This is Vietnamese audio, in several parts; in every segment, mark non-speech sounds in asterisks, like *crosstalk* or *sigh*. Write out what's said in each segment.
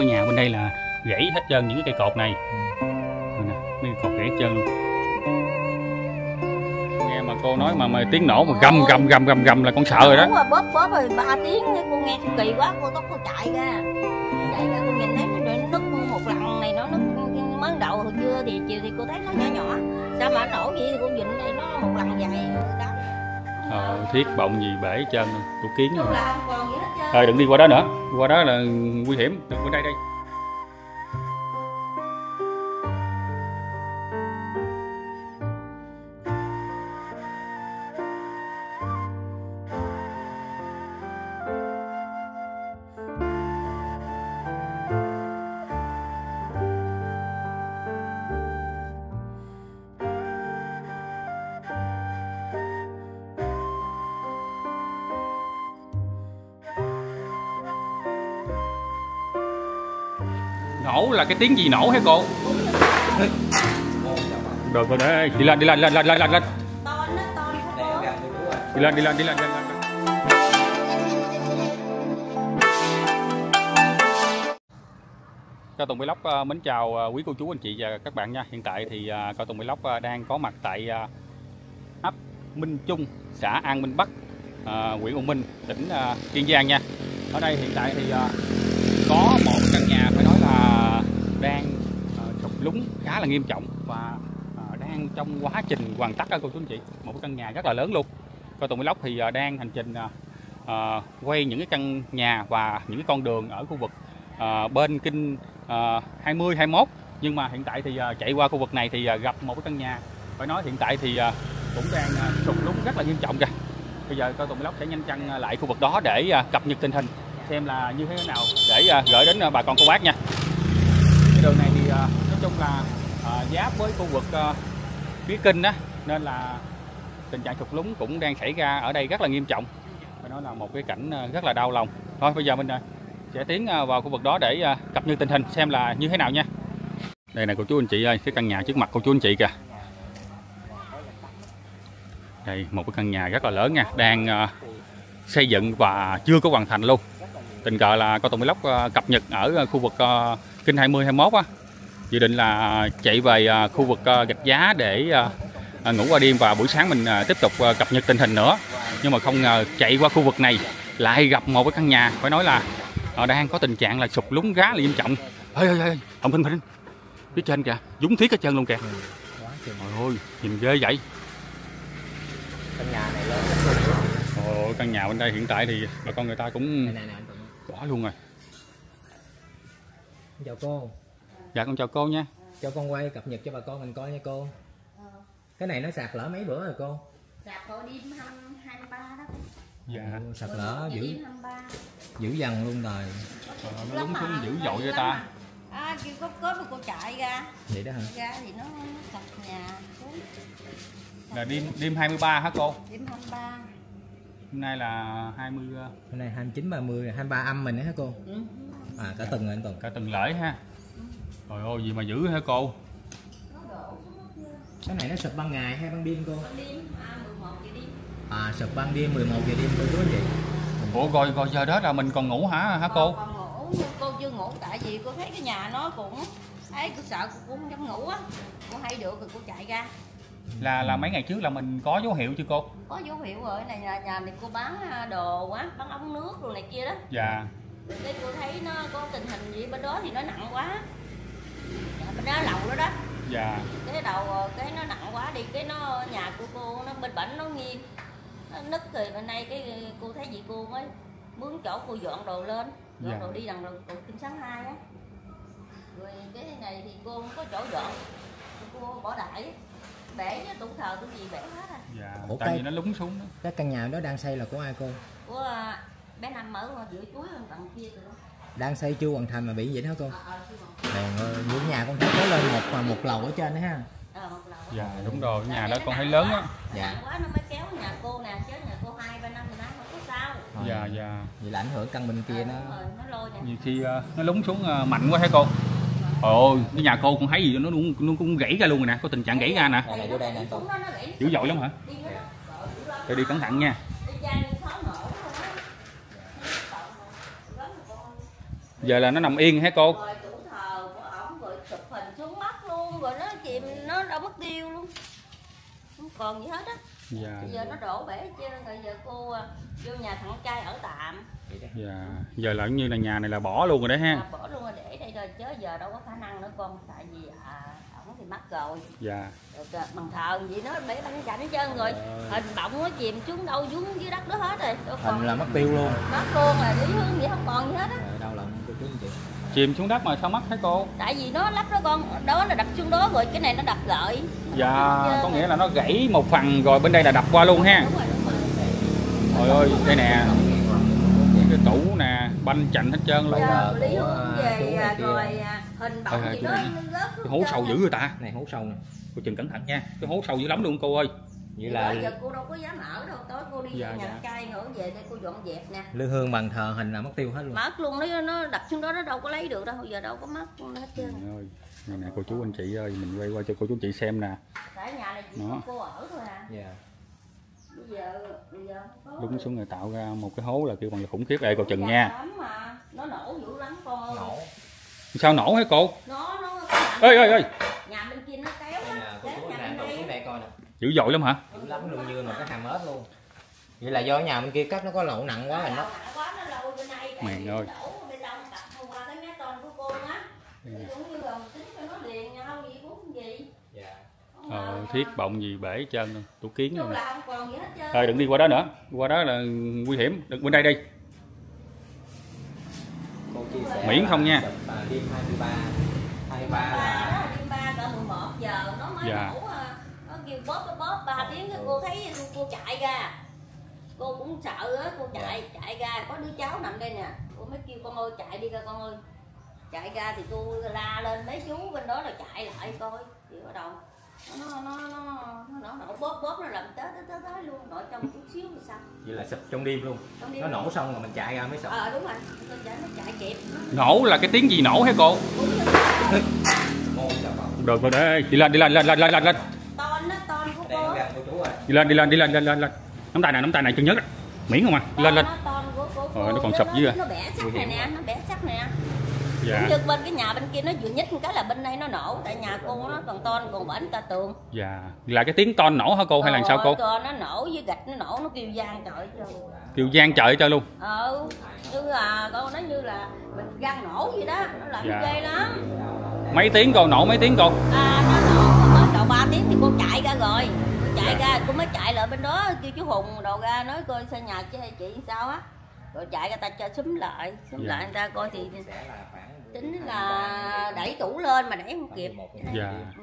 của nhà bên đây là gãy hết trơn những cái cây cột này. Đây nè mấy cây cột gãy hết trơn luôn. Nghe mà cô nói mà, mà tiếng nổ mà gầm gầm gầm gầm gầm là con sợ rồi đó. Đúng rồi, bóp bóp rồi ba tiếng cô nghe kỳ quá cô tóc cô chạy ra. Chạy ra cô nhìn thấy nó nó nứt một lần này nó nứt mới đầu hồi trưa thì chiều thì cô thấy nó nhỏ nhỏ. Sao mà nó nổ vậy thì cô nhìn đây nó một lần dài đó ờ, thiết bọng gì bể luôn. Tủ kiến rồi thôi đừng đi qua đó nữa. Qua đó là nguy hiểm. Đừng qua đây đây là cái tiếng gì nổ hả cô rồi cô đi lên đi lên lên lên lên lên đi lên đi lên đi lên đi lên. Cao Tùng Vlog ờ, mến chào ờ, quý cô chú anh chị và các bạn nha. Hiện tại thì ờ, Cao Tùng Vlog đang có mặt tại ấp Minh Trung, xã An Minh Bắc, huyện U Minh, tỉnh ờ, Kiên Giang nha. Ở đây hiện tại thì ờ, có một căn nhà phải nói là đang ờ, sụt sụp lún khá là nghiêm trọng và ờ, đang trong quá trình hoàn tất các cô chú anh chị. Một căn nhà rất là lớn luôn. coi Tùng lóc thì ờ, đang hành trình quay những cái căn nhà và những cái con đường ở khu vực bên kinh uh, 20 21 nhưng mà hiện tại thì chạy qua khu vực này thì gặp một cái căn nhà phải nói hiện tại thì cũng đang ờ, sụt lún rất là nghiêm trọng kìa bây giờ coi tùng lóc sẽ nhanh chân lại khu vực đó để cập nhật tình hình xem là như thế nào để gửi đến bà con cô bác nha cái đường này thì uh, nói chung là uh, giáp với khu vực uh, phía kinh đó nên là tình trạng sụt lún cũng đang xảy ra ở đây rất là nghiêm trọng. Phải nói là một cái cảnh rất là đau lòng. Thôi bây giờ mình sẽ tiến vào khu vực đó để cập nhật tình hình xem là như thế nào nha. Đây này cô chú anh chị ơi cái căn nhà trước mặt cô chú anh chị kìa. Đây một cái căn nhà rất là lớn nha đang xây dựng và chưa có hoàn thành luôn. Tình cờ là có tùng lóc cập nhật ở khu vực kinh 20 21 á. Dự định là chạy về ờ, khu vực ờ, gạch giá để ờ, ngủ qua đêm và buổi sáng mình tiếp tục cập nhật tình hình nữa. Nhưng mà không ngờ chạy qua khu vực này lại gặp một cái căn nhà phải nói là đang có tình trạng là sụp lún khá là nghiêm trọng. Ơi ơi ơi ông Thinh Thinh phía trên kìa dúng thiết hết trơn luôn kìa. Chừng trời. Ơi nhìn ghê vậy. Căn nhà này lớn Ồ, căn nhà bên đây hiện tại thì bà con người ta cũng bỏ luôn rồi chào cô. Dạ con chào cô nha. Cho con quay cập nhật cho bà con mình coi nha cô. Cái này nó sạt lở mấy bữa rồi cô? Sạc hồi đêm 23 đó. Dạ. Ồ, sạt lở dữ. Đêm 23 dữ dằn luôn rồi. Ờ, nó lún xuống dữ dội cho ta. À, kêu cốp rồi cô chạy ra. Vậy đó hả? Ra thì nó, nó sập nhà xuống. Là đêm đêm 23 hả cô? Đêm 23 hôm nay là 20 ờ, hôm nay 29 30 23 âm mình đó hả cô? Ừ. à cả tuần rồi anh Tùng. Cả tuần lễ ha. Trời ơi gì mà dữ hả cô? Cái này nó sụp ban ngày hay ban đêm cô? Ban đêm. À, 11 giờ đêm. À sụp ban đêm 11 giờ đêm cô chú anh chị ủa rồi rồi giờ đó là mình còn ngủ hả hả cô? Còn ngủ nhưng cô chưa ngủ. Tại vì cô thấy cái nhà nó cũng ấy cô sợ cô cũng không dám ngủ á. Cô hay được rồi cô chạy ra. Là là mấy ngày trước là mình có dấu hiệu chưa cô? Có dấu hiệu rồi này nhà, nhà này cô bán à, đồ quá bán ống nước đồ này kia đó. Dạ. rồi cái cô thấy nó có tình hình gì bên đó thì nó nặng quá. Nhà bên đó lầu đó đó. Dạ. Cái đầu cái nó nặng quá đi cái nó nhà của cô nó bên bển nó nghiêng. Nó nứt rồi bên đây cái cô thấy gì cô mới mướn chỗ cô dọn đồ lên. Dọn Dạ. đồ đi đằng đường kinh sáng hai á. Rồi cái này thì cô không có chỗ dọn. Cô bỏ đại. Bể với tủ thờ cái gì bể hết à. Dạ Ủa, tại cái- vì nó lún xuống đó cái căn nhà đó đang xây là của ai cô? Của à, bé năm ở giữa chuối bên tầng kia từ đó đang xây chưa hoàn thành mà bị vậy đó hả cô. Ờ ờ đèn ơi những nhà con thấy có lên một một lầu ở trên đó ha. Ờ một lầu dạ đúng rồi cái nhà đó con thấy lớn á. Dạ. nặng quá nó mới kéo nhà cô nè chứ nhà cô hai ba năm thì nó không có sao. Rồi, dạ. dạ. Vậy là ảnh hưởng căn bên kia nó. rồi, nhiều khi nó lún xuống mạnh quá hả cô? Ồ cái nhà cô con thấy gì nó cũng nó cũng gãy ra luôn rồi nè có tình trạng gãy ra nè. Dữ dội lắm hả? Phải đi cẩn thận nha Đi ra đi khó nổ luôn á. Giờ là nó nằm yên hả cô? Rồi tủ thờ của ổng rồi chụp hình xuống mắt luôn rồi nó chìm nó đã mất tiêu luôn. Không còn gì hết á. Dạ. Bây giờ nó đổ bể hết trơn rồi giờ cô à, vô nhà thằng trai ở tạm. Dạ. Giờ là như là nhà này là bỏ luôn rồi đấy ha. À, bỏ luôn rồi để đây rồi chứ giờ đâu có khả năng nữa con tại vì à, ổng thì mất rồi. Dạ. Rồi, bằng thờ gì nó bể bánh chảnh hết trơn rồi. Hình bọng nó chìm xuống đâu xuống dưới đất đó hết rồi. Đâu hình còn là mất tiêu luôn. Mất luôn rồi lý hương gì không còn gì hết á. Đau chìm xuống đất mà sao mất hả cô? Tại vì nó lắp đó con đó là đập xuống đó rồi cái này nó đập lại. Dạ có nghĩa là nó gãy một phần rồi bên đây là đập qua luôn ha. Đúng rồi đúng rồi. Trời ơi đây nè. Cái tủ nè banh chạnh hết trơn luôn. Lý của, hương à, về à, rồi à, hình bọng Ê, ê, gì đó hố sâu dữ rồi ta. Này hố sâu. Nè cô chừng cẩn thận nha. Cái hố sâu dữ lắm luôn cô ơi vậy là là giờ cô đâu có dám ở đâu tối cô đi Dạ, nhà dạ. trai nữa về đây cô dọn dẹp nè. Lư hương bằng thờ hình là mất tiêu hết luôn. Mất luôn nó nó đập xuống đó nó đâu có lấy được đâu giờ đâu có mất hết trơn. Trời ơi này nè cô chú anh chị ơi mình quay qua cho cô chú chị xem nè. Tại nhà này chỉ cô ở thôi à. Dạ. Bây giờ bây giờ không có. Đúng xuống rồi tạo ra một cái hố là kêu bằng là khủng khiếp ê cô chừng Dạ nha lắm mà. Nó nổ dữ lắm con ơi. Nổ. Sao nổ hả cô? Nó nó ê ê ê nhà bên kia nó kéo đây á là cô kéo chú nhà anh bên chị xuống đây đây coi nè dữ dội lắm hả? Dữ lắm luôn như mà cái hàm ếch luôn. Vậy là do nhà bên kia cắt nó có lậu nặng quá rồi nó Nặng quá nó lâu bên đây tại Mày ơi. dạ. Ờ, thiết bọng gì bể luôn. Tủ kiến luôn nè. là không còn gì hết trơn. Thôi đừng đi qua đó nữa. Qua đó là nguy hiểm. Đừng bên đây đi. Miễn không nha. đêm 23 23 ba. Là đêm ba cỡ 11 giờ nó mới Dạ. nổ à. Kêu bóp bóp bóp ba tiếng cái cô thấy cô chạy ra. Cô cũng sợ á cô chạy chạy ra. Có đứa cháu nằm đây nè. Cô mới kêu con ơi chạy đi ra con ơi. Chạy ra thì cô la lên mấy chú bên đó là chạy lại coi. Thì bắt đầu nó nó nó nó nó nổ bóp bóp nó làm tới tới tới tới luôn. Nội trong chút xíu thì sao vậy là sụp trong đêm luôn. Trong đi nó nổ xong rồi mình chạy ra mới sụp. Ờ đúng rồi. Tôi chạy nó chạy kịp. Nổ là cái tiếng gì nổ hả cô? Được rồi đấy đi lên đi lên lên lên lên lên đi lên đi lên đi lên lên lên lên. Nắm tay này nắm tay này chân nhất á. miễn không à? Lên lên. nó cô Ờ, nó còn sập dưới à. nó bẻ sắt này nè nó bẻ sắt nè. Dạ. Như bên cái nhà bên kia nó vừa nhích một cái là bên đây nó nổ tại nhà cô nó còn ton còn bển cả tường. Dạ. Là cái tiếng ton nổ hả cô hay là sao cô? Ờ, nó nổ với gạch nó nổ nó kêu gian trời trời kêu gian trời cho luôn. Ờ như là con nói như là mình gan nổ gì đó nó làm Dạ. ghê lắm. Mấy tiếng cô nổ mấy tiếng cô? À nó nổ mới đầu 3 tiếng thì cô chạy ra rồi. Cô chạy ra cô mới chạy lại bên đó kêu chú hùng đầu ra nói coi sao nhà chứ hay chị sao á. Rồi chạy ra ta cho xúm lại xúm Dạ. lại người ta coi thì khoảng tính là đẩy tủ lên mà đẩy không kịp. 11 Dạ. Ừ,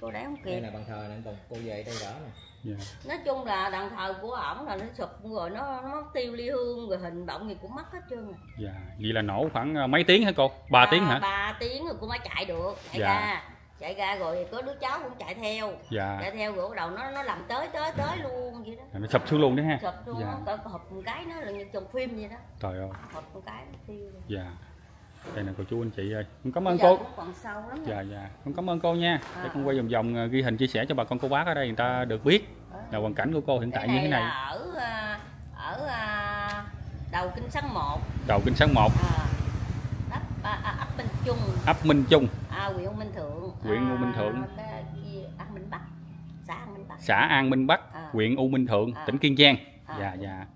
cô đẩy không đây kịp. là bàn thờ nên cô về đây đỡ nè. Dạ. nói chung là đàn thờ của ổng là nó sụp rồi nó, nó mất tiêu ly hương rồi hình bọng gì cũng mất hết trơn rồi. dạ vậy là nổ khoảng ờ, mấy tiếng hả cô? Ba tiếng hả? ba tiếng rồi cô mới chạy được chạy Dạ. ra chạy ra rồi có đứa cháu cũng chạy theo. Dạ. Chạy theo rồi bắt đầu nó nó làm tới tới tới luôn vậy đó. Nó sập xuống luôn đấy ha. Sụp luôn dạ. cỡ hộp một cái nó là như trong phim vậy đó. Trời ơi. Hộp một cái nó tiêu dạ. Đây là cô chú anh chị ơi. Con cảm ơn giờ cô. còn sâu lắm dạ dạ. Con cảm ơn cô nha. Để À, con quay vòng vòng ờ, ghi hình chia sẻ cho bà con cô bác ở đây người ta được biết. Là hoàn cảnh của cô hiện tại như thế là này ở à, ở à, đầu kinh sáng 1 đầu kinh sáng 1 à, ấp à, à, ấp Minh Trung ấp Minh Trung à, huyện Minh Thượng Huyện U Minh Thượng. à, cái gì, An Minh Bắc. Xã An Minh Bắc. Xã An Minh Bắc À. huyện U Minh Thượng À. tỉnh Kiên Giang. À. dạ dạ.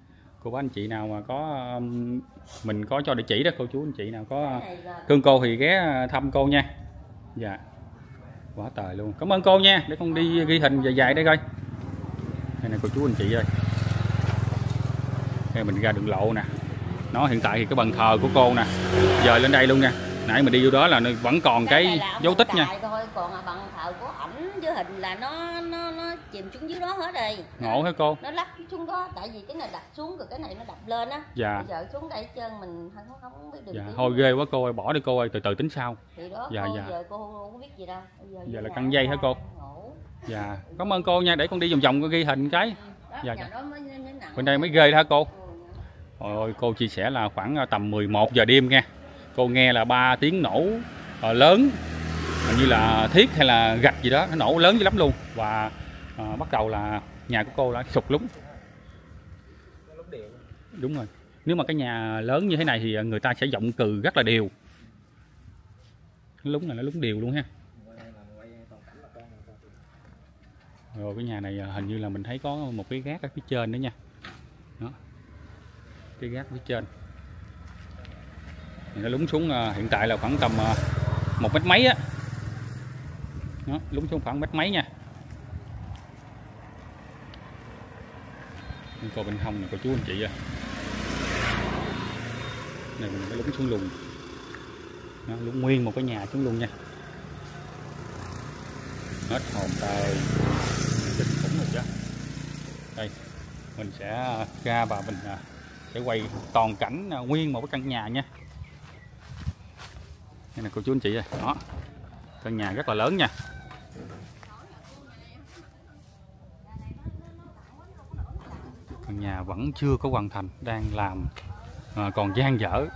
Cô bác anh chị nào mà có um, mình có cho địa chỉ đó cô chú anh chị nào có Cái này là thương cô thì ghé thăm cô nha. Dạ. Quá trời luôn. Cảm ơn cô nha để con đi ghi hình dài dài đây coi. Đây nè cô chú anh chị ơi. Đây mình ra đường lộ nè. Nó hiện tại thì cái bàn thờ của cô nè. Giờ lên đây luôn nha. Nãy mình đi vô đó là nó vẫn còn cái này là dấu tích nha còn à, bằng thờ của ổng với hình là nó nó nó chìm xuống dưới đó hết rồi. Ngộ hả cô? Nó lắp xuống đó tại vì cái này đập xuống rồi cái này nó đập lên á. Dạ. Bây giờ xuống đây trơn mình không không biết đường dạ thôi ghê quá cô ơi bỏ đi cô ơi từ từ tính sau. Thì đó Dạ, cô dạ. giờ cô không có biết gì đâu. Bây giờ, Giờ là căng dây hả cô? ngủ. dạ. Cảm ơn cô nha để con đi vòng vòng con ghi hình cái. Đó, Dạ, dạ. đó mới, bên đây mới ghê đó hả cô? Ừ, Ôi, cô chia sẻ là khoảng ờ, tầm 11 giờ đêm nha cô nghe là ba tiếng nổ ờ, lớn như là thiết hay là gạch gì đó nó nổ lớn dữ lắm luôn. Và à, bắt đầu là nhà của cô đã sụp lúng đúng rồi. Nếu mà cái nhà lớn như thế này thì người ta sẽ giọng cừ rất là đều. Lúng là nó lúng đều luôn ha. Rồi cái nhà này à, hình như là mình thấy có một cái gác ở phía trên nữa nha. Đó. Cái gác phía trên. Thì nó lúng xuống à, hiện tại là khoảng tầm à, một mét mấy á đó, lúng xuống khoảng mét mấy nha. Cô coi bên hông này cô chú anh chị à. Này mình nó lúng xuống lùn Đó, lúng nguyên một cái nhà xuống luôn nha. Hết hồn trời kinh khủng rồi chứ. Đây mình sẽ ra và mình à, sẽ quay toàn cảnh à, nguyên một cái căn nhà nha. Đây là cô chú anh chị ơi. Đó căn nhà rất là lớn nha căn nhà vẫn chưa có hoàn thành đang làm à, còn gian dở.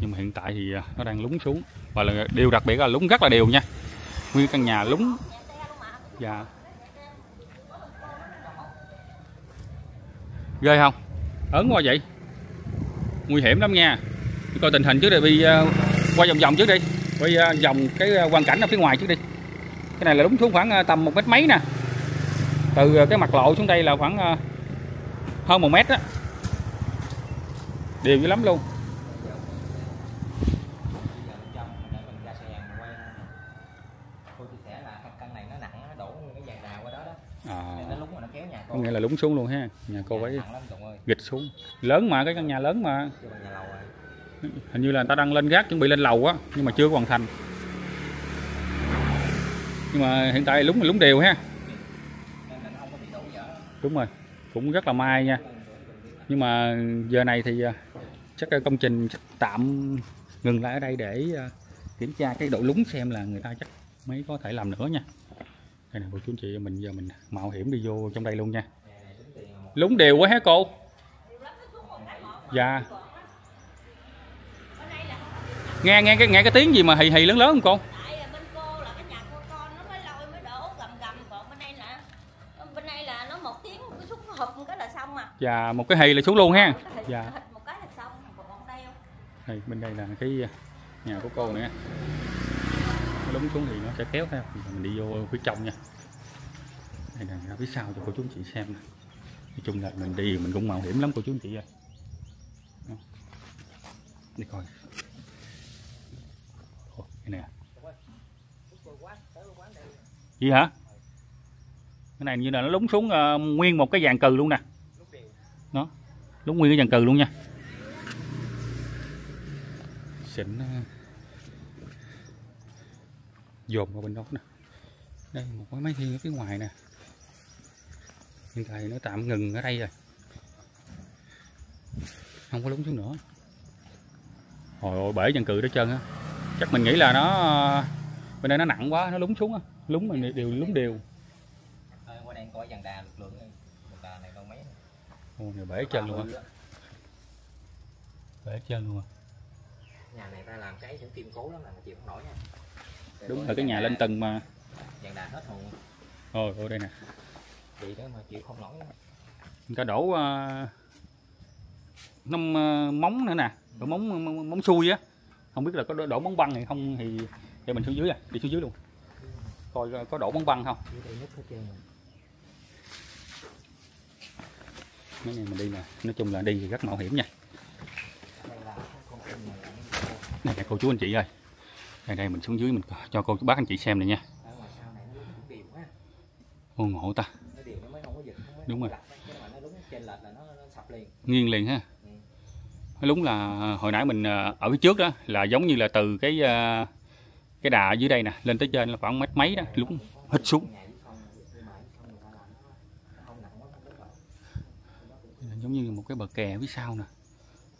Nhưng mà hiện tại thì à, nó đang lún xuống. Và là điều đặc biệt là lún rất là đều nha. Nguyên căn nhà lún. Dạ. Ghê không? Ớn quá vậy. Nguy hiểm lắm nha. Coi tình hình trước đi đi uh, qua vòng vòng trước đi. Quay uh, à, vòng cái quan cảnh ở phía ngoài trước đi. Cái này là đúng xuống khoảng tầm một mét mấy nè. Từ cái mặt lộ xuống đây là khoảng hơn một mét đó đều dữ lắm luôn. À. Có nghĩa là lúng xuống luôn ha. Nhà cô ấy gịch xuống. Lớn mà, cái căn nhà lớn mà. Hình như là người ta đang lên gác chuẩn bị lên lầu á, nhưng mà chưa hoàn thành. Nhưng mà hiện tại lúng lúng đều ha. Đúng rồi cũng rất là may nha. Nhưng mà giờ này thì à, chắc công trình chắc tạm ngừng lại ở đây để à, kiểm tra cái độ lúng xem là người ta chắc mới có thể làm nữa nha. Đây nè, cô chú anh chị, mình giờ mình mạo hiểm đi vô trong đây luôn nha. Lúng đều quá hả cô? Dạ. Nghe nghe cái nghe cái tiếng gì mà hì hì lớn lớn không cô? Và một cái hì là xuống luôn ha. Dạ. thịt một cái là xong còn đây bên đây là cái nhà của cô nè. Nó lúng xuống thì nó sẽ kéo theo. Mình đi vô phía trong nha. Đây là ra phía sau cho cô chú anh chị xem nè. Nói chung là mình đi mình cũng mạo hiểm lắm cô chú anh chị ơi. Đi coi. Ồ, cái này à? gì hả? Cái này như là nó lúng xuống ờ, nguyên một cái dàn cừ luôn nè lúng nguyên cái dàn cừ luôn nha. Xịn ờ, dồn vào bên đó nè. Đây một cái máy thiên ở phía ngoài nè. Hiện tại nó tạm ngừng ở đây rồi. Không có lúng xuống nữa. Hồi ôi bể chân cừ đó trơn á. Chắc mình nghĩ là nó ờ, bên đây nó nặng quá nó lúng xuống á. Lúng mình đều lúng đều. Thôi, qua đây coi dàn đà lực lượng này dàn đà này đâu mấy này. Này bể chân luôn á. Bể chân luôn à. nhà này ta làm cái cũng kiên cố lắm là chịu không nổi nha. Để đúng là cái nhà lên tầng mà. Dàn đà hết hồn. Ôi ôi đây nè. Chị đó mà chịu không nổi người ta đổ uh, năm ờ, móng nữa nè. Đổ móng móng, móng xuôi á. Không biết là có đổ, đổ móng băng hay không thì để mình xuống dưới à. Đi xuống dưới luôn. Coi coi có đổ móng băng không dưới đây nứt hết trơn rồi mấy này mình đi là nói chung là đi thì rất mạo hiểm nha. Đây là này là này, cô chú anh chị ơi. Đây đây, mình xuống dưới mình cho cô bác anh chị xem này nha. Ô, ngộ ta. Đúng rồi. nghiêng liền ha. Nó đúng là hồi nãy mình ờ, ở phía trước đó là giống như là từ cái ờ, cái đà ở dưới đây nè, lên tới trên là khoảng mét mấy đó lúng hít xuống nhà dưới không nhưng mà dưới không người ta làm nó không nặng quá không lúng rồi giống như một cái bờ kè phía sau nè.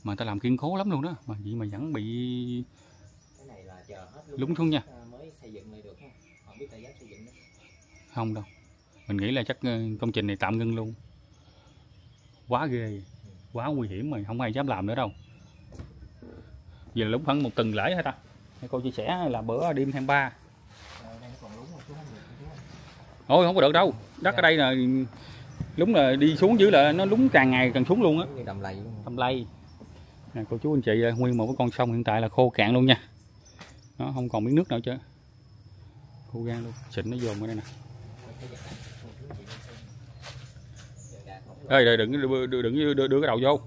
Mà ta làm kiên cố lắm luôn đó. Mà vậy mà vẫn bị lúng lúng xuống nha. Không đâu. Mình nghĩ là chắc ờ, công trình này tạm ngưng luôn. Quá ghê. Quá nguy hiểm mà không ai dám làm nữa đâu. Giờ là lúc khoảng một tuần lễ hả ta? Hay cô chia sẻ là bữa đêm 23 Ờ, lúng. Ôi không có được đâu. Đất ở đây là đúng là đi xuống dưới là nó lúng càng ngày càng xuống luôn á. Đầm lầy tầm lây nè cô chú anh chị à, nguyên một cái con sông hiện tại là khô cạn luôn nha. Nó không còn miếng nước nào chứ khô gan luôn xịn nó dồn ở đây nè. Ơi đừng đừng đừng, đừng đưa, đưa cái đầu vô.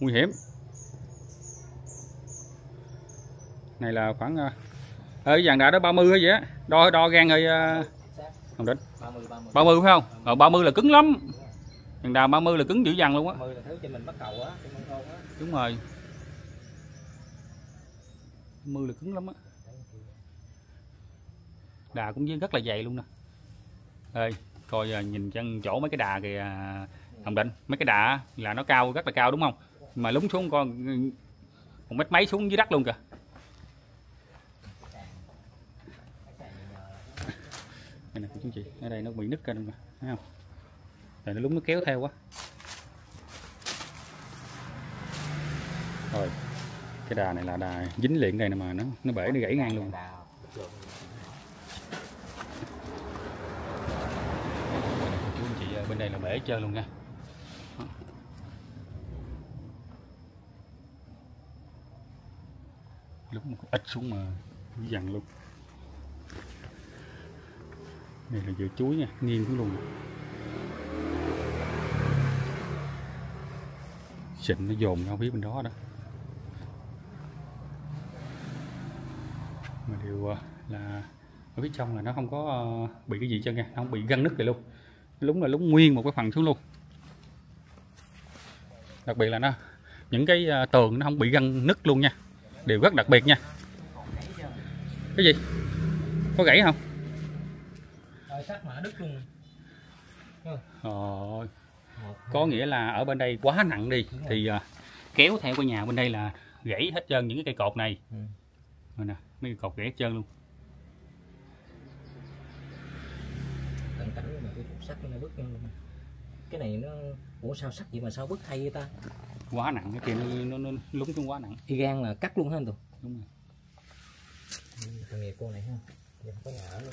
Nguy hiểm. Này là khoảng ơi dàn đá đó 30 hay gì á? Đo đo gan rồi ờ, không định 30 30 30 phải không? Ờ 30 là cứng lắm dàn đà 30 là cứng dữ dằn luôn á. 30 là thứ cho mình bắt cầu á cho nông thôn á. Đúng rồi. 30 là cứng lắm á. Đà cũng rất là dày luôn nè. Ơi coi à, nhìn chân chỗ mấy cái đà kìa à, Hồng Định. Mấy cái đà là nó cao rất là cao đúng không? Mà lúng xuống con một mét mấy xuống dưới đất luôn kìa. Đây nè chú chị ở đây nó bị nứt ra luôn nè thấy không rồi nó lúng nó kéo theo quá. Rồi, cái đà này là đà dính liền đây nè mà, nó nó bể nó gãy ngang luôn. Chú anh chị ờ, bên đây là bể chơi luôn nha. Lúc một ít xuống mà dằn luôn. Này là dừa chuối nha, nghiêng xuống luôn xịn nó dồn ra phía bên đó đó. Mà điều à, là ở phía trong là nó không có ờ, bị cái gì chân nha nó không bị găng nứt vậy luôn. Lúng là lúng nguyên một cái phần xuống luôn. Đặc biệt là nó những cái ờ, tường nó không bị găng nứt luôn nha. Đều rất đặc biệt nha. Cái gì? Có gãy không? Rồi sắt mà đứt luôn Rồi, có nghĩa là ở bên đây quá nặng đi thì ờ, kéo theo cái nhà bên đây là gãy hết trơn những cái cây cột này. Ừ. rồi nè mấy cây cột gãy hết trơn luôn. Cái này nó ủa sao sắt vậy mà sao bứt thay vậy ta? Quá nặng cái kia nó, nó, nó lúng xuống quá nặng. Y gan là cắt luôn anh tụi đúng rồi. Tội nghiệp cô này ha giờ có nhà ở luôn.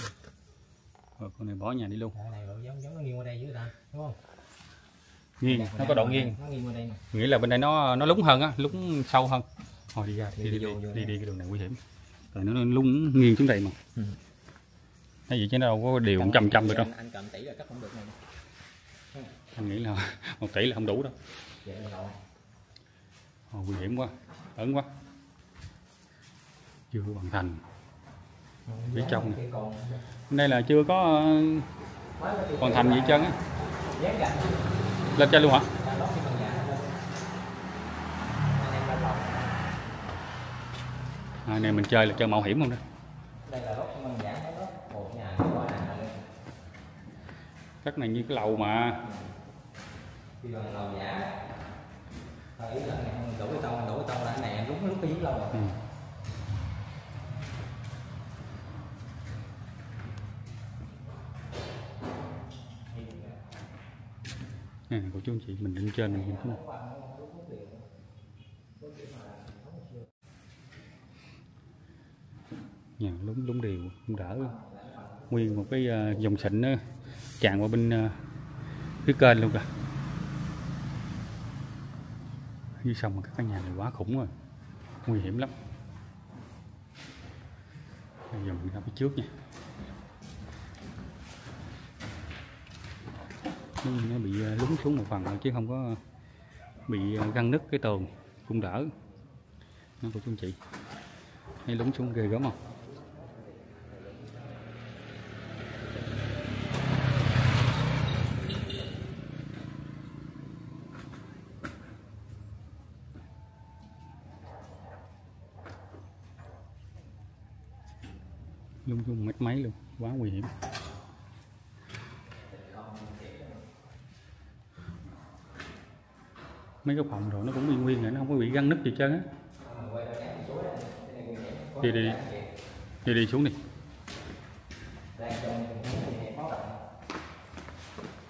Rồi con này bỏ nhà đi luôn. Nhà này rồi giống giống nó nghiêng qua đây dưới ta đúng không nghiêng nó có độ nghiêng. nghĩa là bên đây nó nó lúng hơn á lúng sâu hơn. Thôi đi ra đi đi Đi đi vô, vô đi, đây. đi cái đường này nguy hiểm. Rồi nó lúng nghiêng xuống đây mà. Ừ. thấy vậy chứ nó đâu có điều trăm trăm được đâu. anh, cầm tỷ là cắt không được này anh nghĩ là *laughs* một tỷ là không đủ đâu. Ồ, nguy hiểm quá ấn quá. Chưa hoàn thành. Phía trong Bên đây là chưa có hoàn thành gì hết trơn á lên trên luôn hả? Anh em à, này mình chơi là chơi mạo hiểm không đó đây? Cái này như cái lầu mà. Khi lầu giả ý là đổ bê tông đổ bê tông là cái này lúc cái lâu rồi này của chú anh chị, mình lên trên mình nhìn xuống nhà lúng lúng đều không đỡ. Nguyên một cái à, dòng sịnh nó tràn qua bên à, phía kênh luôn kìa. Dưới sông mà các căn nhà này quá khủng rồi, nguy hiểm lắm. Bây giờ mình ra phía trước nha. Nó, bị ờ, lún xuống một phần chứ không có bị ờ, găng nứt cái tường cũng đỡ. Nó của chú anh chị. Hay lún xuống ghê gớm không? Lung tung mét máy luôn quá nguy hiểm. Mấy cái phòng rồi nó cũng nguyên nguyên rồi, nó không có bị găng nứt gì hết trơn á. Đi đi đi đi xuống đi.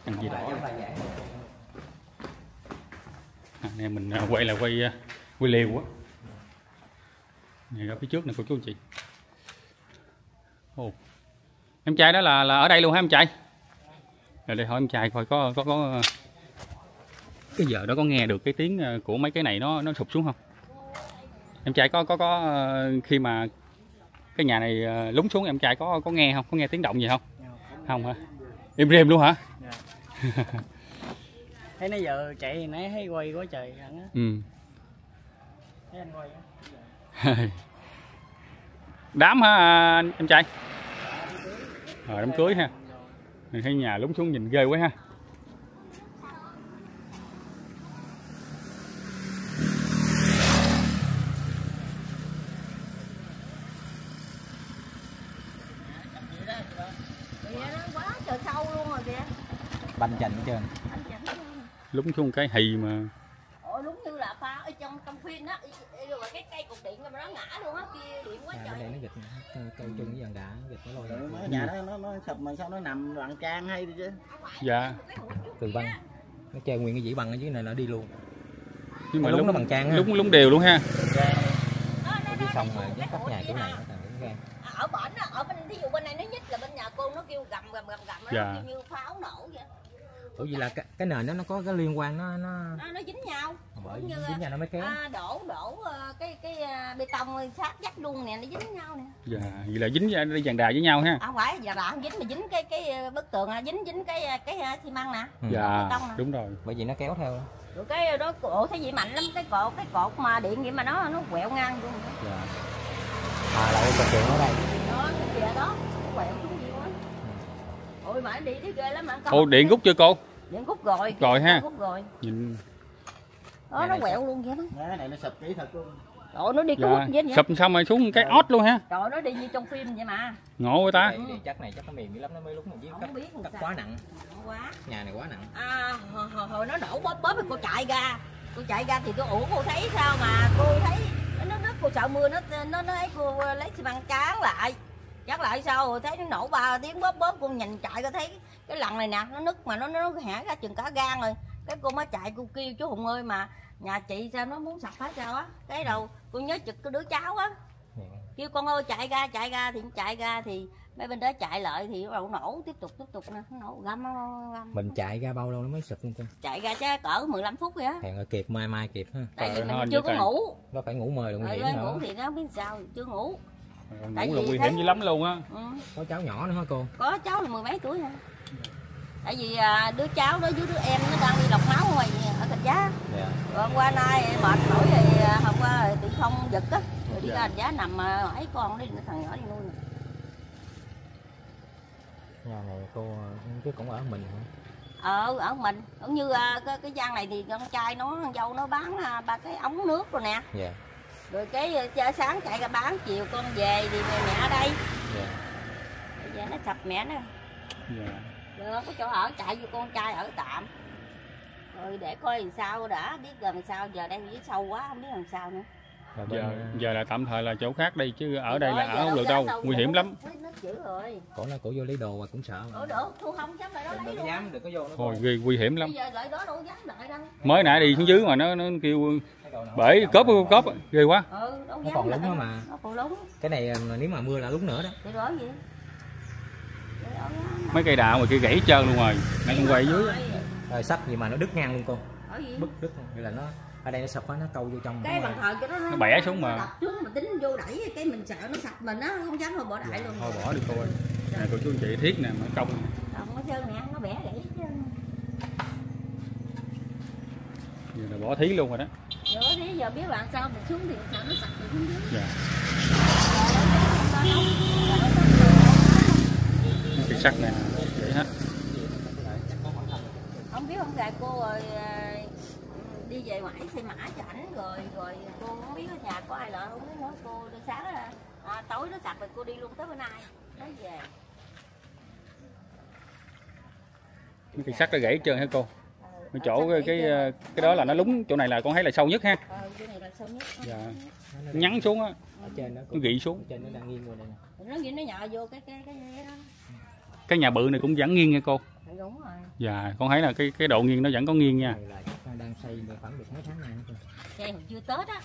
Ăn gì đỏ anh em à, mình à, quay là quay à, quay liều quá này ra phía trước nè, cô chú anh chị. Ồ. em trai đó là là ở đây luôn hả em trai? Rồi đây, hỏi em trai coi có có có cái giờ đó có nghe được cái tiếng à, của mấy cái này nó nó sụp xuống không? Em trai có có có ờ, khi mà cái nhà này ờ, lún xuống em trai có có nghe không? Có nghe tiếng động gì không? Không hả? im rem luôn hả? Thấy nãy giờ chạy nãy thấy quay quá trời hẳn á. Ừ. Thấy anh quay *laughs* đám hả anh- em trai? Ờ đám cưới ha. Mình thấy nhà lún xuống nhìn ghê quá ha Vậy nó quá trời sâu luôn rồi kìa banh chành hết trơn anh chẳng thấy luôn. lún xuống cái hì mà. Ồ đúng như là pha ở trong trong phim á rồi cái cây cục điện mà nó ngã luôn á kia điện quá à, trời. đây nó gịch câu chung với dàn đá nó gịch nó lôi Rồi mấy nhà đó nó nó sụp mà sao nó nằm đoạn trang hay đi chứ? Dạ. Từ băng. Nó chơi nguyên cái dĩ băng ở dưới này nó đi luôn. Nhưng mà Lún lún nó bằng trang ha. lún lún đều luôn ha. Nó, nó, đi nó, xong nó, cái dắt các nhà kiểu này nó ở bển á ở bên thí dụ bên này nó nhích là bên nhà cô nó kêu gầm gầm gầm gầm nó Dạ. kêu như pháo nổ vậy ủa vậy là cái, cái nền đó nó có cái liên quan nó nó nó, nó dính nhau. Bởi như, dính nhau nó mới kéo. à, đổ đổ ờ, cái cái à, bê tông sát vách luôn nè nó dính nhau nè. Dạ vậy là dính ra- dàn đà với nhau ha. À, không phải giờ là không dính mà dính cái cái ờ, bức tường à, dính dính cái cái à, xi măng nè. Ừ. dạ bê tông nè. đúng rồi. Bởi vì nó kéo theo. Rồi cái đó ủa thấy gì mạnh lắm cái cột cái cột mà điện vậy mà nó nó quẹo ngang luôn. Dạ. À là cái cột điện ở đây. Đó cái kìa đó nó quẹo xuống gì quá ôi mà đi thấy ghê lắm mà ô điện rút chưa cô điện cút rồi. Rồi ha. cút rồi. Nhìn. Đó nó quẹo luôn vậy đó. Cái này nó sụp kỹ thật luôn. Trời nó đi dạ. cút vậy vậy sụp xong rồi xuống cái ót luôn ha. Trời nó đi như trong phim vậy mà. Ngộ quá ta. Cái điện chắc này chắc nó mềm dữ lắm nó mới lúc dưới Không cắt, biết quá nặng. Quá. Nhà này quá nặng. À, hồi, hồi, hồi nó nổ bóp bóp cô chạy ra. Cô chạy ra thì cô ủa cô thấy sao mà cô thấy nó nó cô sợ mưa nó nó nó ấy cô lấy xi măng tráng lại chắc lại sao? Rồi thấy nó nổ ba tiếng bóp bóp cô nhìn chạy ra thấy cái lần này nè nó nứt mà nó nó hẻ ra chừng cả gan rồi. Cái cô mới chạy cô kêu chú hùng ơi mà nhà chị sao nó muốn sập hết sao á? Cái đầu cô nhớ chực cái đứa cháu á. Nè. kêu con ơi chạy ra chạy ra. Thì chạy ra thì mấy bên đó chạy lại thì bắt đầu nổ tiếp tục tiếp tục nè nổ găm găm. Mình chạy ra bao lâu nó mới sụp luôn chạy ra chứ cỡ 15 phút vậy á. Hẹn là kịp mai mai kịp ha. Tại vì mình chưa có ngủ. Nó phải ngủ mời nguy rồi ngủ thì nó biết sao chưa ngủ ngủ Tại là vì nguy hiểm dữ lắm luôn á. Ừ. có cháu nhỏ nữa hả cô? Có cháu là mười mấy tuổi hả tại vì à, đứa cháu đó với đứa em nó đang đi lọc máu ở ngoài ở thành giá. Dạ. Rồi hôm qua nay mệt mỏi thì à, hôm qua bị không giật á. Rồi đi Dạ. ra thành giá nằm à, ấy con đi thằng nhỏ đi nuôi nè. nhà này cô chứ cũng ở mình hả? Ở ở mình. Cũng như cái, cái gian này thì con trai nó con dâu nó bán ba cái ống nước rồi nè. Dạ rồi cái à, chơi sáng chạy ra bán chiều con về thì mẹ, mẹ ở đây. Dạ. Bây giờ nó sập mẹ nó. Dạ. Được có chỗ ở chạy vô con trai ở tạm. Rồi để coi làm sao đã biết gần sao giờ đây dưới sâu quá không biết làm sao nữa. Bên, giờ ờ, giờ là tạm thời là chỗ khác đi chứ ở đây là ở không được đâu nguy hiểm lắm. Nó dữ rồi. Cổ nó cổ vô lấy đồ mà cũng sợ. Ở được thu không dám lại đó lấy đừng luôn. dám đừng có vô nó thôi ghê nguy hiểm lắm. Mới nãy đi xuống dưới mà nó nó kêu bể cớp cớp ghê quá. ừ Nó còn lúng đâu. mà. lúng cái này mà nếu mà mưa là lúc nữa đó. Mấy cây đào ngoài kia gãy trơn luôn rồi. Nãy con quay dưới á. Rồi, sắt gì mà nó đứt ngang luôn cô. Ở gì? Bứt đứt luôn. vậy là nó ở đây nó sập á nó câu vô trong cái bàn rồi. thờ cho nó Nó bẻ xuống mà. đập xuống mà tính vô đẩy cái mình sợ nó sập mình á không dám thôi bỏ đại luôn. thôi bỏ đi cô ơi. Nè cô chú anh chị thiết nè mà công Còn nó trơn nè nó bẻ gãy chứ giờ là bỏ thí luôn rồi đó Rồi thế giờ biết làm sao mình xuống thì sợ nó sập mình xuống dưới dạ. Cái không không. Cái sắt. Này vậy hết không biết không gài cô rồi à, đi về ngoại xe mã cho ảnh rồi rồi cô không biết ở nhà có ai lỡ không? Biết nữa cô đi sáng à, à, tối nó sập rồi cô đi luôn tới bữa nay nói về. Cây sắt nó gãy trơn hả cô cái chỗ cái cái, ờ, cái đó là nó lúng chỗ này là con thấy là sâu nhất ha. Ờ cái này là sâu nhất. Dạ. Nó- nhắn xuống á. Ở trên nó nó gị xuống. ở trên nó đang nghiêng qua đây nè. Nó gì nó nhọ vô cái cái cái cái đó. Cái nhà bự này cũng vẫn nghiêng nha cô. Thì đúng rồi. Dạ con thấy là cái cái độ nghiêng nó vẫn có nghiêng nha. Đang xây được khoảng được mấy tháng nay hồi chưa tết á.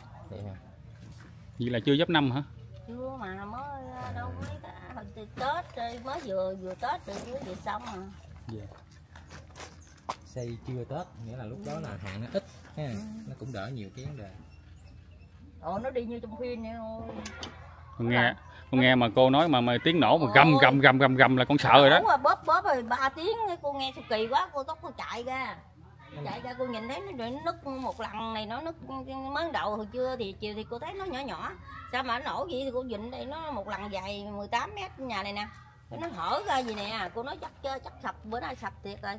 Vậy là chưa dấp năm hả? Chưa mà mới đâu mấy cả hồi từ tết mới vừa vừa tết rồi vừa vừa xong mà xây chưa tết nghĩa là lúc đó là hạn nó ít ha nó cũng đỡ nhiều cái vấn đề ồ nó đi như trong phim vậy thôi con nghe con nghe mà cô nói mà, mà tiếng nổ mà gầm gầm gầm gầm gầm là con sợ rồi đó. Ủa, bóp bóp rồi ba tiếng cô nghe sao kỳ quá cô tóc cô chạy ra. Chạy ra cô nhìn thấy nó, nó nứt một lần này nó nứt mới đầu hồi trưa thì chiều thì cô thấy nó nhỏ nhỏ. Sao mà nó nổ vậy thì cô dịnh đây nó một lần dài 18 mét nhà này nè. Nó hở ra gì nè cô nói chắc chơi chắc sập bữa nay sập thiệt rồi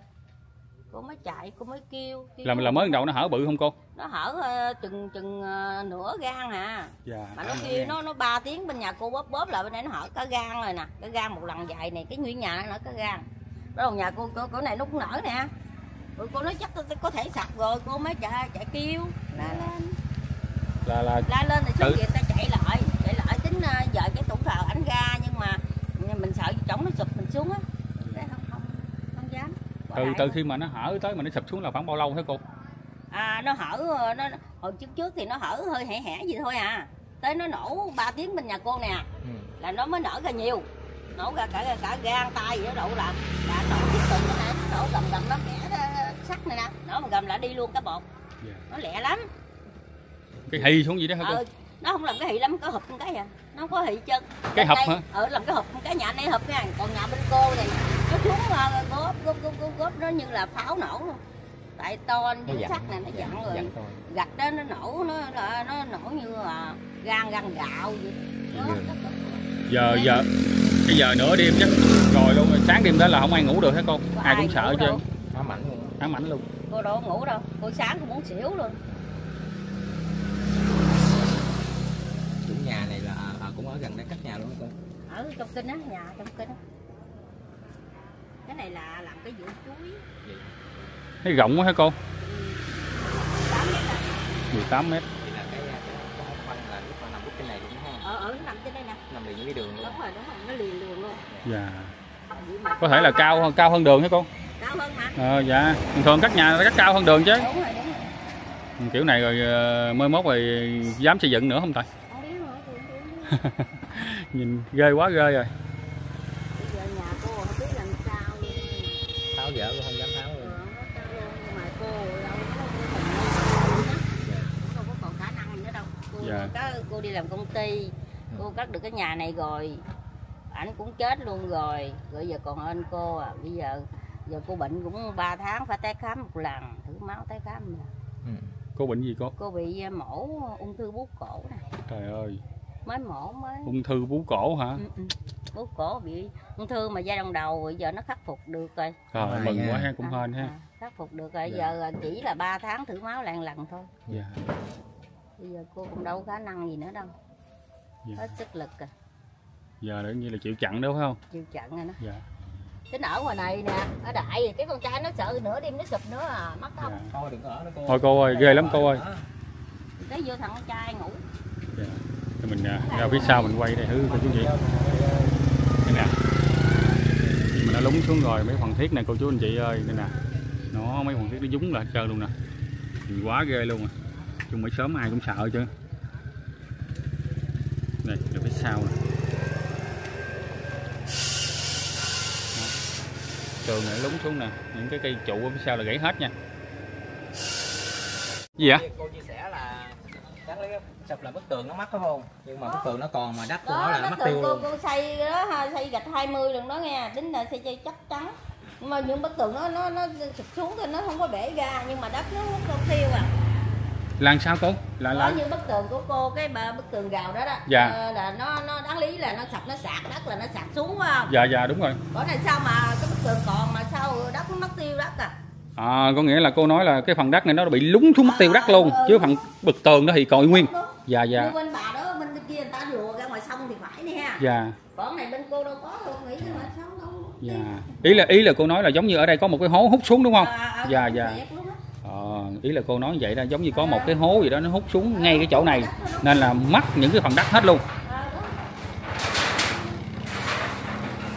cô mới chạy cô mới kêu, kêu là là mới đầu nó hở bự không cô? Nó hở ờ, chừng chừng ờ, nửa gan à. Dạ mà nó kêu nó nó ba tiếng bên nhà cô bóp bóp lại bên đây nó hở cả gan rồi nè. Cái gan một lần dài này cái nguyên nhà nó nở cả gan đó là nhà cô cô, cô này nó cũng nở nè. Rồi cô nói chắc có- thể sập rồi cô mới chạy chạy kêu. La lên. Là là la lên xuống Tự- kia ta chạy lại chạy lại tính ờ, giờ cái tủ thờ ảnh ra nhưng mà mình sợ chổng nó sụp mình xuống á Thế không không không dám Bỏ từ từ khi mà nó hở tới mà nó sụp xuống là khoảng bao lâu thế cô? À nó hở nó hồi trước trước thì nó hở hơi hẻ hẻ gì thôi à. Tới nó nổ 3 tiếng bên nhà cô nè. Ừ. là nó mới nở ra nhiều. Nổ ra cả cả gan tay vậy đó đậu là là nổ tiếp tục nó nổ gầm gầm nó kẻ sắt này nè. Nổ mà gầm là đi luôn cái bột Dạ. nó lẹ lắm. Cái hì xuống gì đó hả cô? Ờ, nó không làm cái hị lắm có hụp cái à nó không có hị chân. Cái đây- hả? ờ làm cái hụp một cái nhà này hụp nha còn nhà bên cô này nó xuống góp góp góp góp, góp nó như là pháo nổ luôn. Tại to dặn sắt này nó dặn rồi dặn gạch đó nó nổ nó nó, nó nổ như là gan gan gạo vậy. Đó, giờ giờ cái giờ nửa đêm chắc rồi luôn rồi. Sáng đêm đó là không ai ngủ được hết cô Có ai cũng sợ chứ ám ảnh luôn. Ám ảnh luôn. Cô đâu ngủ đâu. Cô sáng cô muốn xỉu luôn. Chủ nhà này là ở gần đây cách nhà luôn hả cô ở trong kinh á nhà trong kinh á. Cái này là làm cái vựa chuối. Thấy rộng quá hả cô? Tám mét à. 18 mét. Thì là cái cái cái hốc quanh là lúc mà nằm lúc trên này luôn ha ở ở nó nằm trên đây nè. Nằm liền với cái đường luôn. Đúng rồi đúng rồi nó liền đường luôn. Dạ. Có thể là cao hơn cao hơn đường hả cô? Cao hơn mà ờ dạ. Thường thường các nhà rất cao hơn đường chứ. Đúng rồi đúng rồi. Kiểu này rồi ờ, mới mốt rồi dám xây dựng nữa không tài *laughs* nhìn ghê quá ghê rồi. Bây giờ nhà cô không biết làm sao luôn. Tháo dỡ luôn không dám tháo Ờ, luôn nó cao luôn nhưng mà cô đâu có có còn còn khả năng gì nữa đâu. Cô Dạ. có cô đi làm công ty. Cô cất được cái nhà này rồi. Ảnh cũng chết luôn rồi. Rồi giờ còn ơn cô à. Bây giờ giờ cô bệnh cũng 3 tháng phải tái khám một lần. Thử máu tái khám lần ừ. cô bệnh gì cô? Cô bị à, mổ ung thư bú cổ này. Trời ơi mới mổ mới. Ung thư vú cổ hả? Ừ, ừ. bú cổ bị ung thư mà giai đoạn đầu rồi giờ nó khắc phục được rồi. Trời Ngoài mừng nha. quá ha cũng À, hên ha. à, khắc phục được rồi. Dạ. giờ chỉ là 3 tháng thử máu một lần thôi. Dạ. Bây giờ cô cũng đâu có khả năng gì nữa đâu. Dạ. hết sức lực à giờ để như là chịu chặn đâu phải không? Chịu trận rồi đó. Dạ. Tính ở ngoài này nè ở đại thì cái con trai nó sợ nửa đêm nó sụp nữa à mất không? Dạ. Thôi đừng ở đó cô Thôi cô ơi, ghê lắm cô ơi. Cái vô thằng con trai ngủ. dạ thì mình à, ra phía sau mình quay đây thử cô chú chị đây nè. Mình đã lúng xuống rồi, mấy phần thiết này, cô chú anh chị ơi, đây nè. Nó, mấy phần thiết nó dúng là hết trơn luôn nè. Mình quá ghê luôn à. Chung mới sớm ai cũng sợ chứ. Này ra phía sau nè. Tường này lúng xuống nè. Những cái cây trụ ở phía sau là gãy hết nha. Gì vậy? Cô chia sẻ là sập là bức tường nó mắc phải không nhưng mà bức tường nó còn mà đất của nó là mất tường tiêu cô, luôn. cô xây đó ha, xây gạch 20 lần đó nghe. Tính là xây chơi chắc chắn. Nhưng mà những bức tường nó nó nó sụp xuống thì nó không có bể ra nhưng mà đất nó đâu tiêu à. Làm sao cô? Là là như bức tường của cô cái bờ bức tường rào đó đó. Dạ. ờ, là nó nó đáng lý là nó sập nó sạt đất là nó sạt xuống phải không? Dạ dạ đúng rồi. Bữa này sao mà cái bức tường còn mà sao đất nó mất tiêu đất à? À, có nghĩa là cô nói là cái phần đất này nó bị lún xuống mất tiêu đất luôn chứ phần bực tường đó thì còn nguyên Đúng. dạ. Như dạ bên bà đó bên kia người ta lùa ra ngoài sông thì phải nè. Ha dạ. Còn này bên cô đâu có đâu nghĩ là ngoài sông đâu. Dạ. Ý là ý là cô nói là giống như ở đây có một cái hố hút xuống đúng không? À, à, Dạ, có dạ. ờ, ý là cô nói vậy đó giống như có một cái hố gì đó nó hút xuống ngay cái chỗ này nên là mất những cái phần đất hết luôn. À,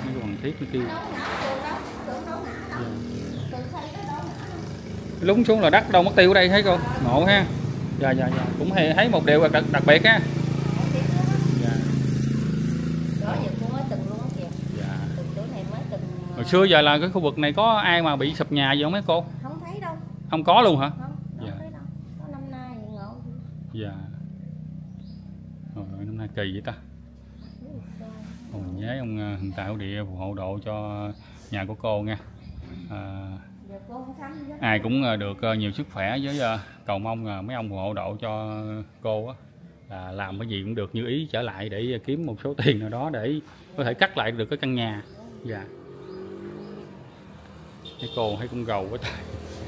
cái phần thiết nó kêu đâu ngã tường đâu tường đâu ngã đâu. Tường xây đó đâu ngã đâu lún xuống là đất đâu mất tiêu ở đây thấy cô? Ngộ ha dạ dạ dạ. Cũng hay thấy một điều đặc, đặc biệt á. dạ. Đó giờ cô mới từng luôn á kìa. Dạ. Từng chỗ này mới từng hồi xưa giờ là cái khu vực này có ai mà bị sụp nhà gì không mấy cô? Không thấy đâu. Không có luôn hả? Không Dạ. không thấy đâu. Có năm nay ngộ. Dạ. Kỳ vậy ta. Ông nhớ ông ờ, tại hậu địa phù hộ độ cho nhà của cô nha. À, hết ai cũng ờ, được ờ, nhiều sức khỏe với ờ, cầu mong mấy ông hộ độ cho cô á. Là làm cái gì cũng được như ý trở lại để kiếm một số *laughs* tiền nào đó để có thể cắt lại được cái căn nhà. Dạ. Cái cô thấy cũng gầu quá trời.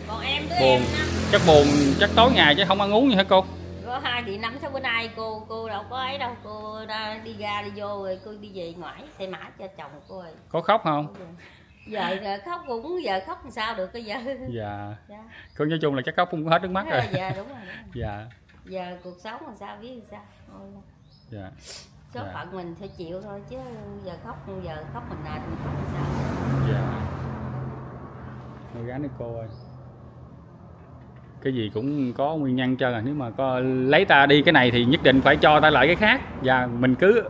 Còn em đứa buồn. em chắc buồn chắc tối ngày chứ không ăn uống gì hả cô? Có hai chị năm sáu bữa nay cô cô đâu có ấy đâu. Cô đi ra đi vô rồi cô đi về ngoại xe mã cho chồng cô rồi. Có khóc không giờ giờ khóc cũng giờ khóc làm sao được bây giờ? Dạ. Dạ. Nói chung là chắc khóc cũng hết nước mắt rồi. dạ đúng rồi, đúng rồi. dạ. Giờ cuộc sống làm sao biết làm sao? Thôi dạ. Số Dạ. phận mình phải chịu thôi chứ giờ khóc giờ khóc mình nào mình khóc làm sao? Dạ. Thôi gán đi cô ơi. Cái gì cũng có nguyên nhân trơn à nếu mà có lấy ta đi cái này thì nhất định phải cho ta lại cái khác. Và mình cứ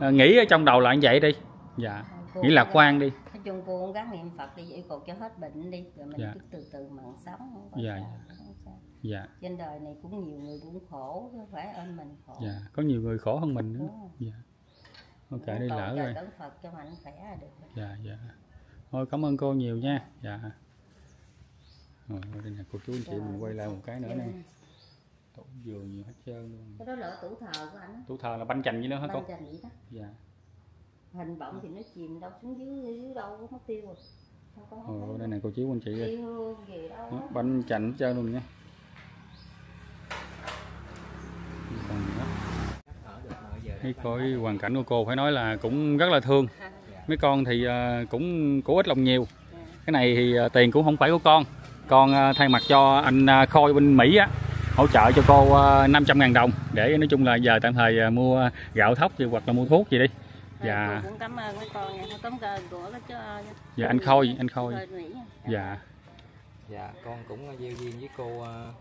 ờ, nghĩ ở trong đầu là như vậy đi. Dạ. Cô nghĩ lạc quan đi nói chung cô cũng gắng niệm phật đi vậy cô cho hết bệnh đi rồi mình Dạ. cứ từ từ mà sống không có Dạ, sao, dạ. không sao. dạ. Trên đời này cũng nhiều người cũng khổ chứ không phải ơn mình khổ. Dạ có nhiều người khổ hơn mình nữa. Dạ. Ok đi lỡ rồi. Cẩn phật cho mạnh khỏe là được dạ dạ. Thôi cảm ơn cô nhiều nha. Dạ. Rồi đây nè cô chú anh chị mình quay lại một cái nữa nè. Tủ giường nhiều hết trơn luôn. Cái đó là tủ thờ của anh tủ thờ là banh chành vậy đó hả cô? Ban trần vậy đó. Dạ hình bọng thì nó chìm đâu xuống dưới dưới đâu có mất tiêu rồi. Không có Ồ, đây này cô chú anh chị đâu Đó, bánh hết trơn luôn nha. Thấy coi hoàn cảnh của cô phải nói là cũng rất là thương. Mấy con thì ờ, cũng của ít lòng nhiều. Cái này thì ờ, tiền cũng không phải của con. Con ờ, thay mặt cho anh Khôi bên Mỹ á hỗ trợ cho cô ờ, 500 ngàn đồng để nói chung là giờ tạm thời mua gạo thóc gì hoặc là mua thuốc gì đi dạ. Cũng cảm ơn mấy con nha. Cảm ơn của cái cho dạ anh Khôi anh Khôi. Khôi Mỹ nha. dạ. dạ con cũng gieo duyên với cô ờ,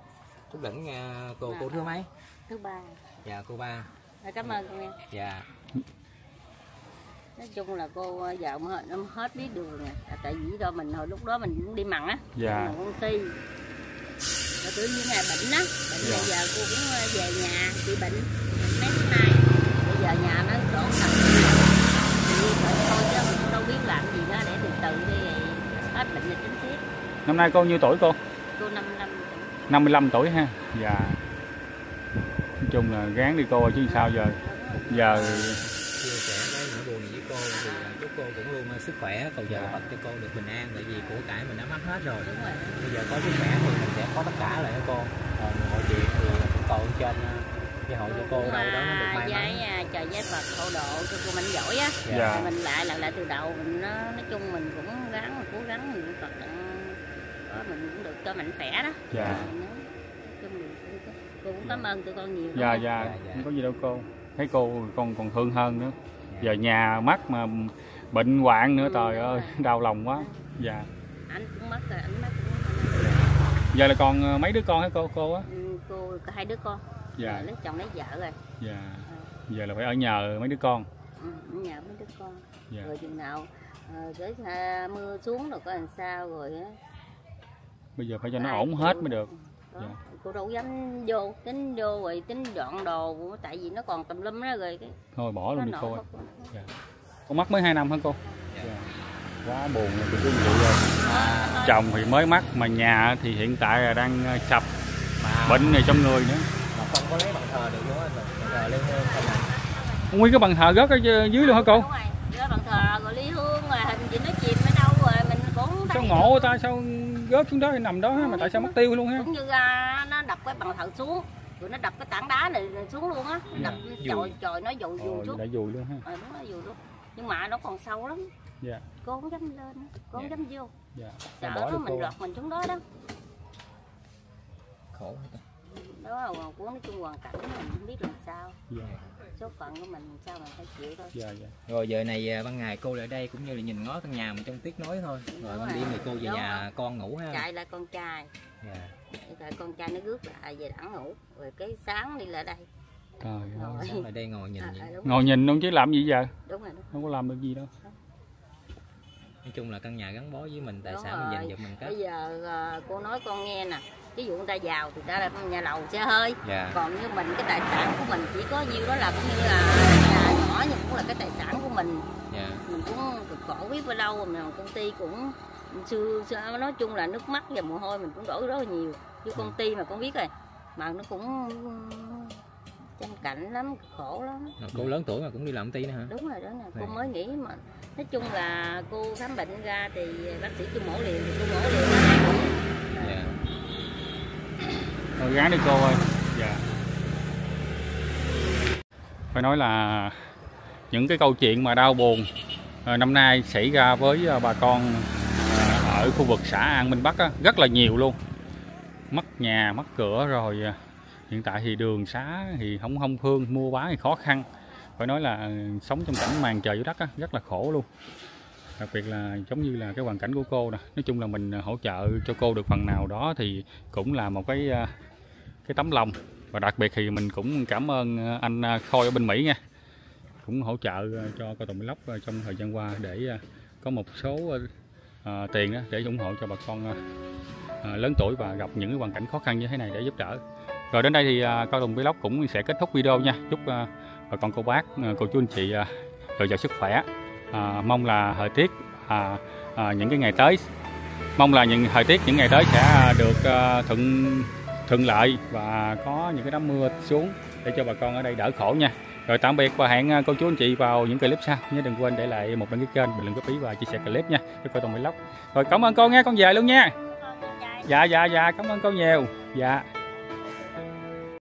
Trúc Đỉnh nha cô cô thứ mấy? Thứ ba. Dạ cô ba. Rồi, cảm ơn con em dạ. Nói chung là cô ờ, cũng hết, hết biết đường nè À, tại vì do mình hồi lúc đó mình cũng đi mặn á. Dạ. Công ty rồi tự nhiên ngày bệnh á. Bệnh Dạ. bây giờ cô cũng ờ, về nhà bị bệnh bệnh mấy tháng nay bây giờ nhà nó đổ sập thì phải thôi chứ mình cũng đâu biết làm gì nữa để từ từ đi rồi hết bệnh là chính tiếp năm nay cô nhiêu tuổi cô? Cô năm năm tuổi 55 tuổi ha. Dạ. Nói chung là gán đi cô chứ sao giờ? Giờ chia sẻ cái nỗi buồn này với cô thì ờ, chúc cô cũng luôn ờ, sức khỏe cầu giờ Dạ. Phật cho cô được bình an tại vì của cải mình đã mất hết rồi. Đúng rồi. Bây giờ có sức khỏe thì mình sẽ có tất cả lại đó cô. Còn mọi chuyện thì cũng cầu trên ờ, gia hộ cho cô đâu đó nó được may mắn. à, trời với Phật hộ độ cho cô mạnh giỏi á. Dạ. Rồi mình lại làm lại từ đầu mình nó nói chung mình cũng gắng mình cố gắng mình Phật mình cũng được cho mạnh khỏe đó. Dạ. Cô cũng cảm ơn tụi con nhiều dạ lắm. dạ Dạ, dạ. không có gì đâu cô. Thấy cô còn còn thương hơn nữa. Giờ nhà mắt mà bệnh hoạn nữa Ừ, trời ơi rồi. đau lòng quá. Dạ. Anh cũng mất rồi anh mất cũng giờ là còn ờ, mấy đứa con hả cô cô á? Ừ, cô có hai đứa con. Dạ. Lấy chồng lấy vợ rồi. Dạ. Giờ là phải ở nhờ mấy đứa con. Ừ, ở nhà mấy đứa con. Dạ. Rồi chừng nào tới xa mưa xuống rồi có làm sao rồi á bây giờ phải cho nó ổn hết mới được Đó. Dạ. cô đâu dám vô tính vô rồi tính dọn đồ tại vì nó còn tùm lum đó rồi cái thôi bỏ luôn đi cô ơi. rồi. con mắc mới 2 năm hả cô Dạ. dạ. quá buồn rồi chị anh chị ơi chồng thì mới mắc mà nhà thì hiện tại là đang ờ, sập mà bệnh này trong người nữa mà không có lấy bằng thờ được luôn á rồi bằng thờ lên không này nguyên cái bàn thờ rớt ở dưới luôn hả cô Đúng rồi, bằng thờ rồi ly hương rồi hình gì nó chìm ở đâu rồi mình cũng sao ngộ người ta sao rớt xuống đó thì nằm đó ha, mà tại sao mất tiêu luôn ha? Cũng như à, nó đập cái bằng thờ xuống. Rồi nó đập cái tảng đá này xuống luôn á. Nó đập Dạ. chồi chồi nó dùi Ồ, dùi xuống đã dùi luôn ha. Ờ đúng rồi dùi luôn. Nhưng mà nó còn sâu lắm. Dạ. Cô không dám lên cô không Dạ. dám vô. Dạ. Sợ bỏ nó mình lọt mình xuống đó đó. Khổ đó là của nói chung hoàn cảnh mình không biết làm sao. Dạ. Số phận của mình sao mình phải chịu thôi. Dạ dạ. Rồi giờ này à, ban ngày cô lại đây cũng như là nhìn ngó căn nhà mà trong tiếc nối thôi. Rồi ban rồi. đêm thì cô về Đúng nhà con ngủ ha. Chạy lại con trai. Dạ. tại con trai nó rước lại về đẳng ngủ. Rồi cái sáng đi lại đây. Trời ơi rồi Sáng lại đây ngồi nhìn à, vậy. ngồi nhìn luôn chứ làm gì giờ? Đúng rồi đúng không có làm được gì đâu. Nói chung là căn nhà gắn bó với mình tài Đúng sản mình dành rồi. dụm mình cất bây giờ à, cô nói con nghe nè ví dụ người ta giàu thì ta là nhà lầu xe hơi. Dạ. Còn như mình cái tài sản của mình chỉ có nhiêu đó là cũng như là nhà nhỏ nhưng cũng là cái tài sản của mình. Dạ. Mình cũng cực khổ biết bao lâu mà công ty cũng xưa, xưa nói chung là nước mắt và mồ hôi mình cũng đổ rất là nhiều. Chứ công ty mà con biết rồi mà nó cũng tranh cạnh lắm khổ lắm. Cô lớn tuổi mà cũng đi làm công ty nữa hả? Đúng rồi đó nè cô Này. mới nghĩ mà. Nói chung là cô khám bệnh ra thì bác sĩ cho mổ liền thì cô mổ liền đó hai buổi. dạ Thôi gán đi cô ơi. Dạ. Phải nói là những cái câu chuyện mà đau buồn ờ, năm nay xảy ra với ờ, bà con ờ, ở khu vực xã An Minh Bắc á, rất là nhiều luôn. Mất nhà, mất cửa rồi hiện tại thì đường xá thì không thông phương, mua bán thì khó khăn. Phải nói là sống trong cảnh màn trời dưới đất á, rất là khổ luôn. Đặc biệt là giống như là cái hoàn cảnh của cô nè. Nói chung là mình à, hỗ trợ cho cô được phần nào đó thì cũng là một cái à, cái tấm lòng. Và đặc biệt thì mình cũng cảm ơn à, anh Khôi ở bên Mỹ nha cũng hỗ trợ cho cô Tùng Lóc trong thời gian qua để có một số tiền đó để ủng hộ cho bà con lớn tuổi và gặp những cái hoàn cảnh khó khăn như thế này để giúp đỡ. Rồi đến đây thì uh, cao Tùng Vlog cũng sẽ kết thúc video nha. Chúc bà con cô bác cô chú anh chị uh, dồi dào sức khỏe. À, mong là thời tiết à, à, những cái ngày tới mong là những thời tiết những ngày tới sẽ được ờ, thuận thuận lợi và có những cái đám mưa xuống để cho bà con ở đây đỡ khổ nha. Rồi tạm biệt và hẹn ờ, cô chú anh chị vào những clip sau. Nhớ đừng quên để lại một đăng ký kênh bình luận góp ý và chia sẻ clip nha. Cho coi Tùng Vlog rồi cảm ơn cô nha con về luôn nha. Dạ dạ dạ cảm ơn cô nhiều. Dạ